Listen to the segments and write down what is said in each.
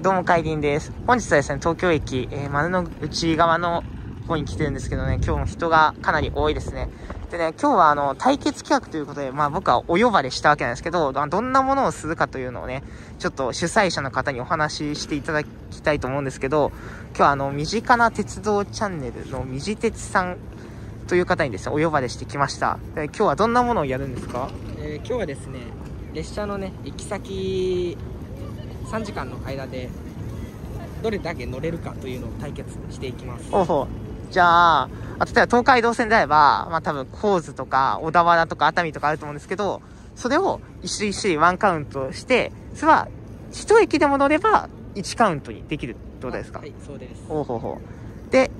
どうも、カイリンです。本日はですね、東京駅、えー、丸の内側の方に来てるんですけどね、今日も人がかなり多いですね。でね、今日はあの、対決企画ということで、まあ僕はお呼ばれしたわけなんですけど、どんなものをするかというのをね、ちょっと主催者の方にお話ししていただきたいと思うんですけど、今日はあの、身近な鉄道チャンネルのみじ鉄さんという方にですね、お呼ばれしてきました。で今日はどんなものをやるんですか？えー今日はですね列車のね行き先3時間の間でどれだけ乗れるかというのを対決していきます。じゃあ、あ例えば東海道線であれば、まあ多分、神津とか、小田原とか熱海とかあると思うんですけど、それを一種一種ワンカウントして、それは、一駅でも乗れば、1カウントにできるってことですか？はいそうですほうほうほう。で、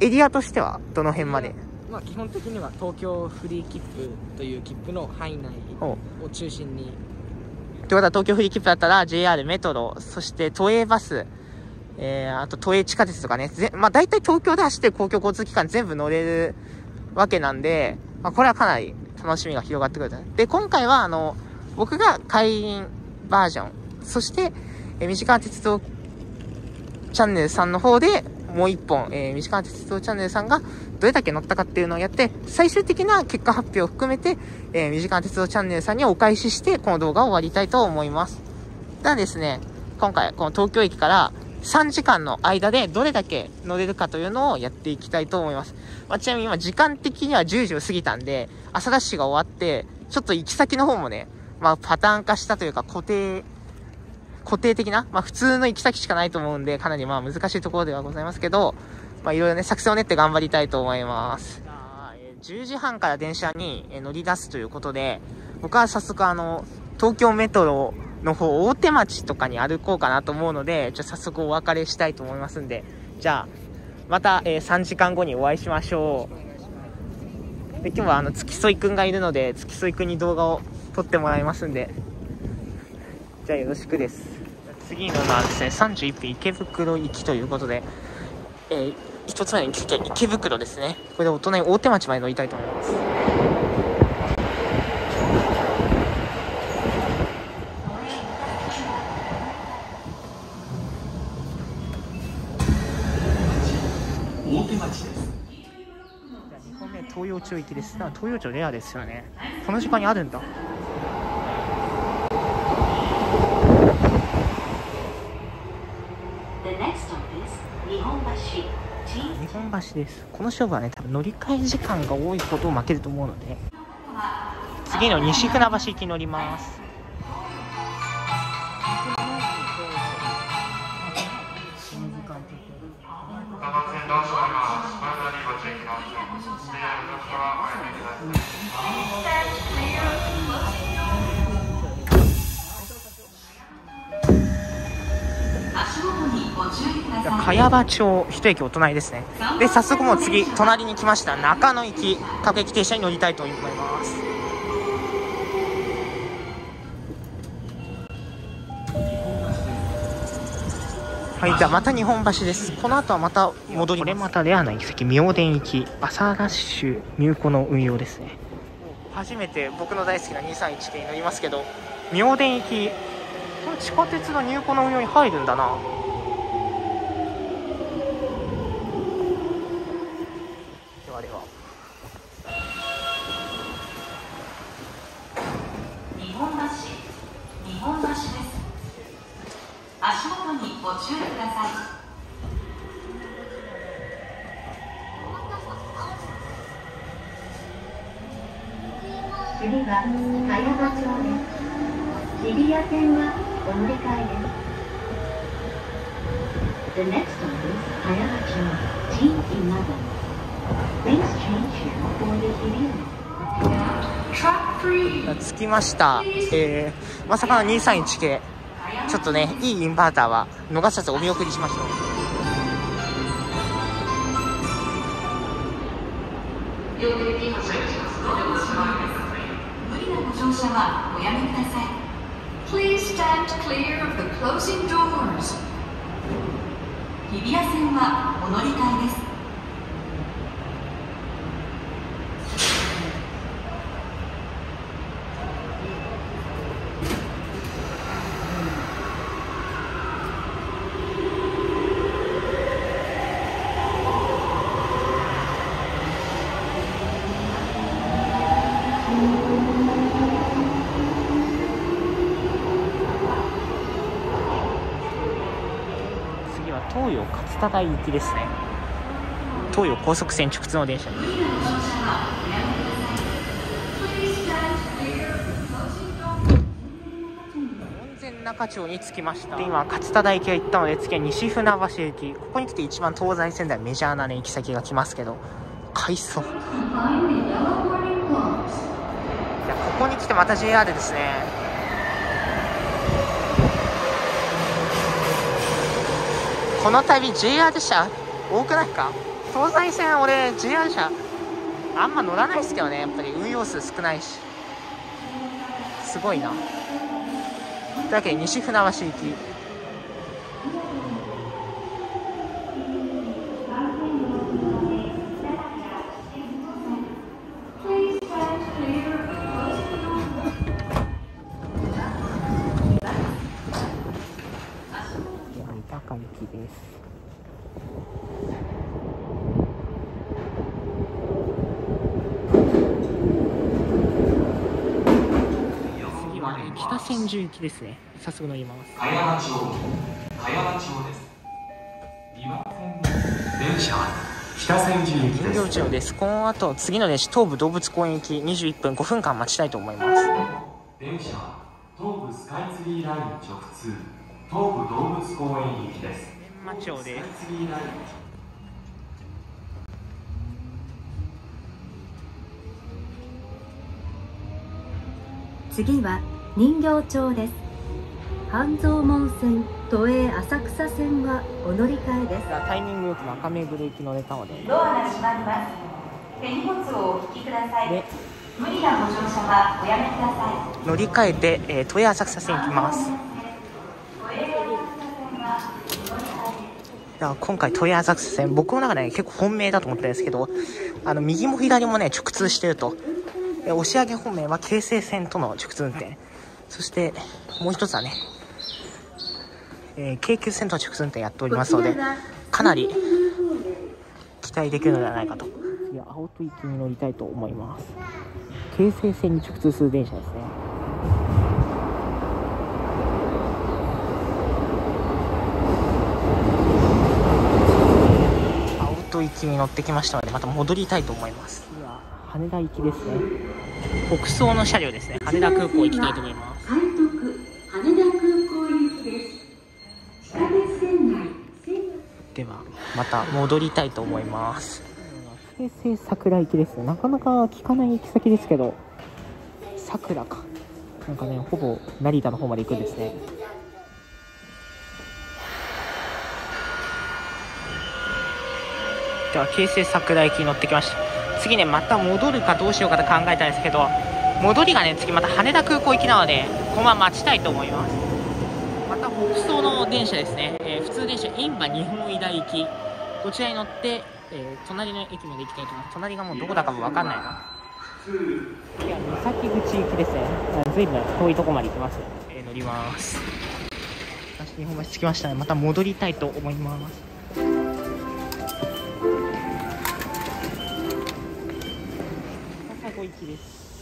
エリアとしては、どの辺まで？まあ基本的には東京フリー切符という切符の範囲内ほを中心にう。ってことは東京フリー切符だったら JR メトロ、そして都営バス、えー、あと都営地下鉄とかね、ぜまあ大体東京で走ってる公共交通機関全部乗れるわけなんで、まあこれはかなり楽しみが広がってくると。で、今回はあの、僕が会員バージョン、そして、え、身近な鉄道チャンネルさんの方で、もう一本、えー、身近な鉄道チャンネルさんがどれだけ乗ったかっていうのをやって、最終的な結果発表を含めて、えー、身近な鉄道チャンネルさんにお返しして、この動画を終わりたいと思います。ではですね、今回、この東京駅から3時間の間でどれだけ乗れるかというのをやっていきたいと思います。まあ、ちなみに今時間的には10時を過ぎたんで、朝ラッシュが終わって、ちょっと行き先の方もね、まあパターン化したというか固定、固定的な、まあ普通の行き先しかないと思うんで、かなりまあ難しいところではございますけど、まあいろいろね、作戦を練って頑張りたいと思います。10時半から電車に乗り出すということで、僕は早速あの、東京メトロの方、大手町とかに歩こうかなと思うので、じゃ早速お別れしたいと思いますんで、じゃあ、また、えー3時間後にお会いしましょう。で、今日はあの、付き添いくんがいるので、付き添いくんに動画を撮ってもらいますんで、じゃあよろしくです。次ののはですね、31分池袋行きということで、えー一つ目の行き先は池袋ですね。これで大人に大手町まで乗りたいと思います。大手町ですじゃあ2本目東洋町行きです。あ東洋町レアですよね。この時間にあるんだ。The next stop is 日本橋です。この勝負はね、多分乗り換え時間が多いほど負けると思うので、次の西船橋行き乗ります。意くだじゃあさい茅場町一駅お隣ですね。で早速もう次隣に来ました中野行き各駅停車に乗りたいと思います。はいじゃあまた日本橋です。この後はまた戻りこれまたレアな行き先妙典行き朝ラッシュ入庫の運用ですね。初めて僕の大好きな231系に乗りますけど妙典行きこれ地下鉄の入庫の運用に入るんだなではでは日本橋日本橋です足元にご注意ください次は茅場町です。日比谷線はお乗り換えです。The next stop is 茅場町 T11. Please change here for the 日比谷。着きましたえー、まさかの231系ちょっとねいいインバーターは逃さずお見送りしましょう。無理なご乗車はおやめください。Please stand clear of the closing doors. 日比谷線はお乗り換えですは東洋勝田台行きですね。東洋高速線直通の電車。です門前仲町に着きました。で今勝田台行きが行ったので次は西船橋行き。ここに来て一番東西線ではメジャーなね行き先が来ますけど。快速いやここに来てまた JR ですね。この度 JR 車？多くないか？東西線俺 JR 車。あんま乗らないですけどねやっぱり。運用数少ないし。すごいな。というわけで西船橋行き。千住行きですね。早速乗ります。茅山町茅山町です。2番線電車は北千住行きです。町です。この後次の電車東武動物公園行き21分5分間待ちたいと思います。電車は東武スカイツリーライン直通東武動物公園行きです。天満町スカイですツリーライン。次は人形町です。半蔵門線都営浅草線はお乗り換えです。タイミングよく中目黒行き乗れたのでドアが閉まります。手荷物をお引きください。で無理なご乗車はおやめください。乗り換えて、えー、都営浅草線行きます。いや今回都営浅草線僕の中で、ね、結構本命だと思ってるんですけどあの右も左もね直通してると。え押上方面は京成線との直通運転そしてもう一つはね、えー京急線との直通運転やっておりますのでかなり期待できるのではないかと。次は青戸行きに乗りたいと思います。京成線に直通する電車ですね。青戸行きに乗ってきましたのでまた戻りたいと思います羽田行きですね。北総の車両ですね。羽田空港行きたいと思います。海徳羽田空港行きです。地下鉄線内ではまた戻りたいと思います。平成桜行きですね。なかなか聞かない行き先ですけど桜か。なんかねほぼ成田の方まで行くんですね。では京成桜行きに乗ってきました次ねまた戻るかどうしようかと考えたんですけど戻りがね次また羽田空港行きなのでこのまま待ちたいと思います。また北総の電車ですね、えー普通電車印馬日本医大行き。こちらに乗って、えー隣の駅まで行きたいと思います。隣がもうどこだかも分かんないな。次は三崎口行きですね。あ随分遠いとこまで行きます、えー乗ります。私日本橋着きましたね。また戻りたいと思います高砂行きです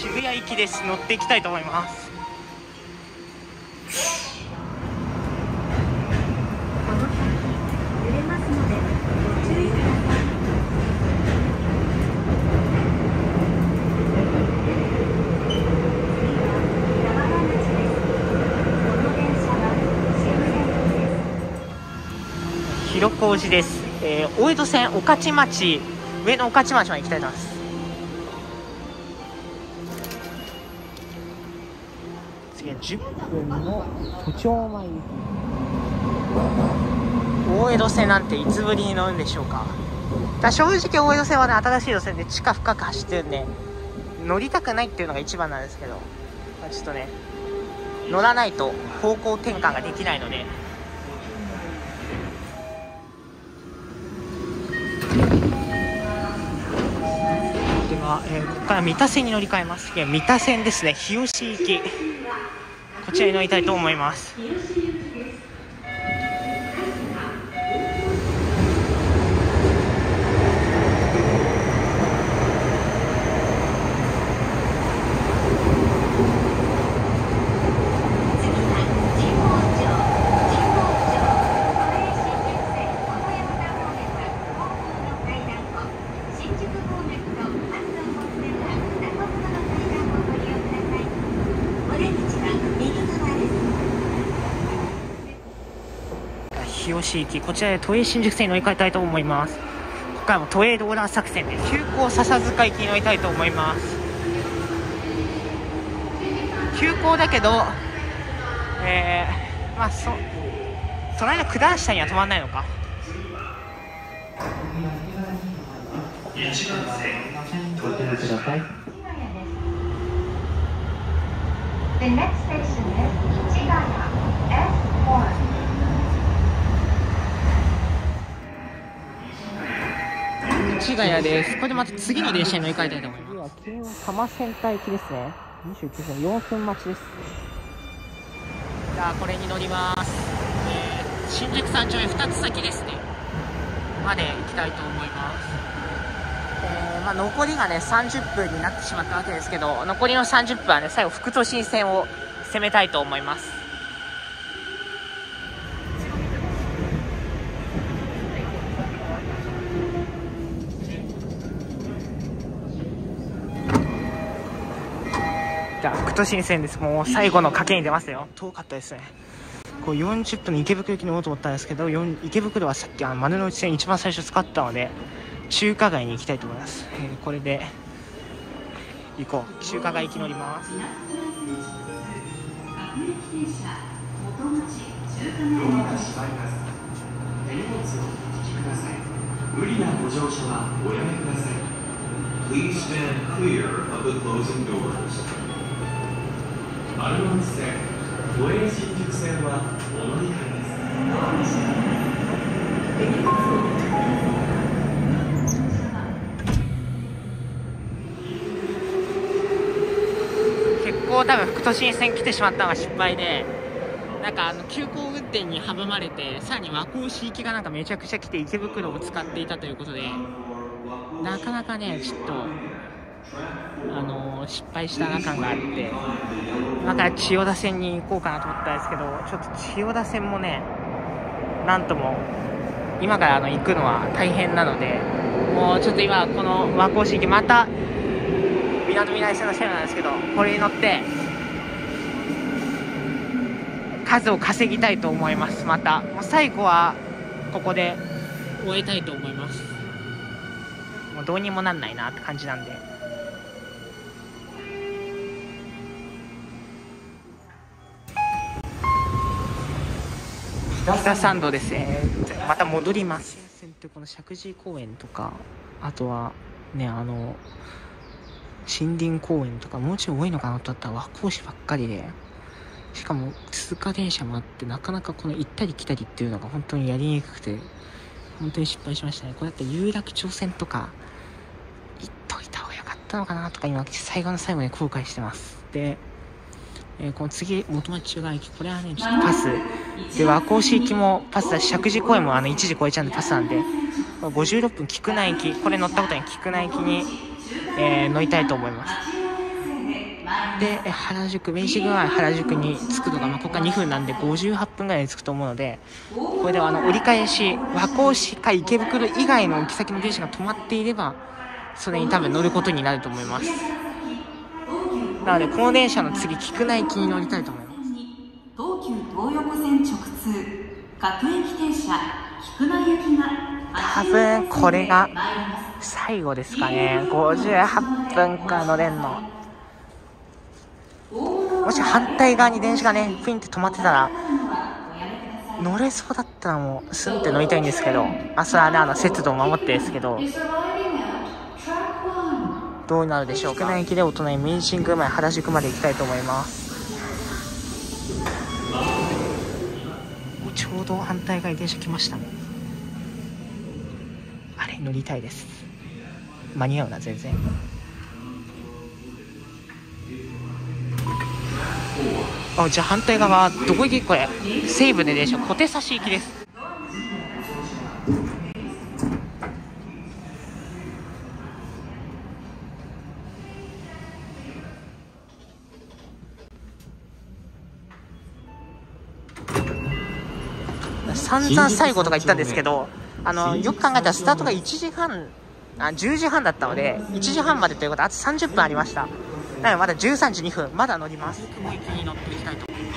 渋谷行きです乗っていきたいと思いますこの先揺れますのでご注意ください山田町ですこの電車は渋谷駅です広小路です、えー大江戸線御徒町上野御徒町まで行きたいと思います。次は10分の都庁前大江戸線なんていつぶりに乗るんでしょうか。だ正直大江戸線はね新しい路線で地下深く走ってるんで乗りたくないっていうのが一番なんですけど、まあちょっとね乗らないと方向転換ができないのでえーここから三田線に乗り換えます。いや三田線ですね。日吉行き。こちらに乗りたいと思います。日吉行きこちらで都営新宿線に乗り換えたいと思います。今回も都営ローラー作戦で急行笹塚行きに乗りたいと思います。急行だけどえー、まあそ隣の九段下には止まんないのか。市ヶ谷です。これでまた次の電車に乗り換えたいと思います。次は多摩センター行きですね。29分4分待ちです。じゃあこれに乗ります、えー新宿三丁目2つ先ですね。まで行きたいと思います。えーまあ、残りがね30分になってしまったわけですけど残りの30分はね最後副都心線を攻めたいと思いますじゃあ副都心線です。もう最後の賭けに出ますよ。遠かったですね。こう40分の池袋駅に乗ろうと思ったんですけど4池袋はさっきあの丸の内線一番最初使ったので中華街に行きたいと思います、えーこれで行こう。中華街行き乗ります。無理なご乗車はおやめください。Please stand clear of the closing doors 丸の内線都営新宿線はお乗り換えです結構多分副都心線来てしまったのが失敗でなんかあの急行運転に阻まれてさらに和光市行きがなんかめちゃくちゃ来て池袋を使っていたということでなかなかねちょっとあのー失敗したな感があって今から千代田線に行こうかなと思ったんですけどちょっと千代田線もねなんとも今からあの行くのは大変なのでもうちょっと今この和光市行きまたみなとみらい線の線なんですけどこれに乗って数を稼ぎたいと思いますまた。もう最後はここで終えたいと思います。もうどうにもなんないなって感じなんで北参道ですね。また戻ります。線ってこの石神井公園とかあとはねあの森林公園とかもうちょい多いのかなと思ったら和光市ばっかりでしかも通過電車もあってなかなかこの行ったり来たりっていうのが本当にやりにくくて本当に失敗しましたね。これだって有楽町線とか行っといた方がよかったのかなとか今最後の最後に後悔してます。で、えーこの次元町中外駅これはねちょっとパスで和光市行きもパスだし石神井公園もあの1時超えちゃうんでパスなんで56分菊名駅これ乗ったことに菊名駅に、えー乗りたいと思います。でえ原宿明治ぐらい原宿に着くのが、まあ、ここから2分なんで58分ぐらいに着くと思うのでこれではあの折り返し和光市か池袋以外の行き先の電車が止まっていればそれに多分乗ることになると思いますなのでこの電車の次菊名駅に乗りたいと思います。東急東横線直通各駅停車菊名行きが多分これが最後ですかね。58分か乗れんのもし反対側に電車がねピンって止まってたら乗れそうだったらもうスンって乗りたいんですけどあそれはねあの節度を守ってですけどどうなるでしょう奥名駅で大人に民進宮前原宿まで行きたいと思います。おちょうど反対側に電車来ました。ねあれ？乗りたいです。間に合うな全然。あじゃあ反対側どこ行き？これ西武で電車小手差し行きです散々最後とか言ったんですけどあのよく考えたらスタートが1時半あ10時半だったので1時半までということはあと30分ありました。なのでまだ13時2分まだ乗ります。雲行きに乗っていきたいと思います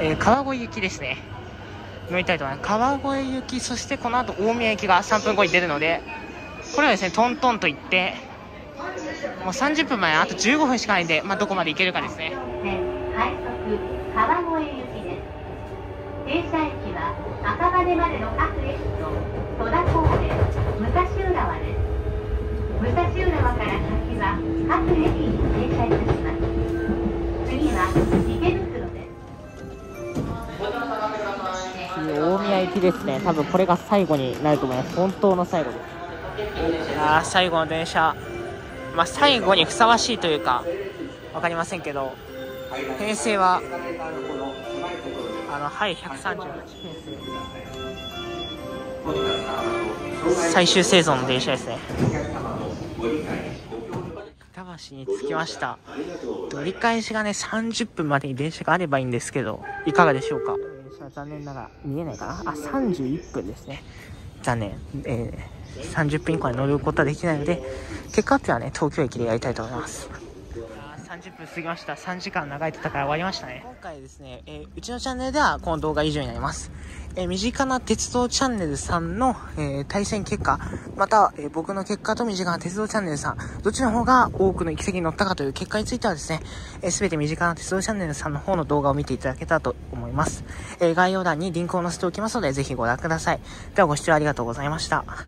えー川越行きですね。乗りたいと思います。川越行き、そしてこの後大宮行きが3分後に出るので、これはですね、トントンと行って、もう30分前、あと15分しかないんで、まあ、どこまで行けるかですね。快速川越行きです停車駅は赤羽までの各駅と戸田高原武蔵浦和です武蔵浦和から先は各駅に停車いたします次は大宮行きですね。多分これが最後になると思います。本当の最後です。あー最後の電車。まあ、最後にふさわしいというか、わかりませんけど、平成は、あの、はい、138平成。最終生存の電車ですね。板橋に着きました。折り返しがね、30分までに電車があればいいんですけど、いかがでしょうか？は残念ながら見えないかなあ、31分ですね。残念。えー、30分以降に乗ることはできないので、結果発表はね、東京駅でやりたいと思います。30分過ぎました。3時間長い戦い終わりましたね。今回ですね、えーうちのチャンネルではこの動画以上になります。えー身近な鉄道チャンネルさんの、えー対戦結果、また、え僕の結果と身近な鉄道チャンネルさん、どっちの方が多くの行き先に乗ったかという結果についてはですね、す、べ、て身近な鉄道チャンネルさんの方の動画を見ていただけたらと思います。え概要欄にリンクを載せておきますので、ぜひご覧ください。ではご視聴ありがとうございました。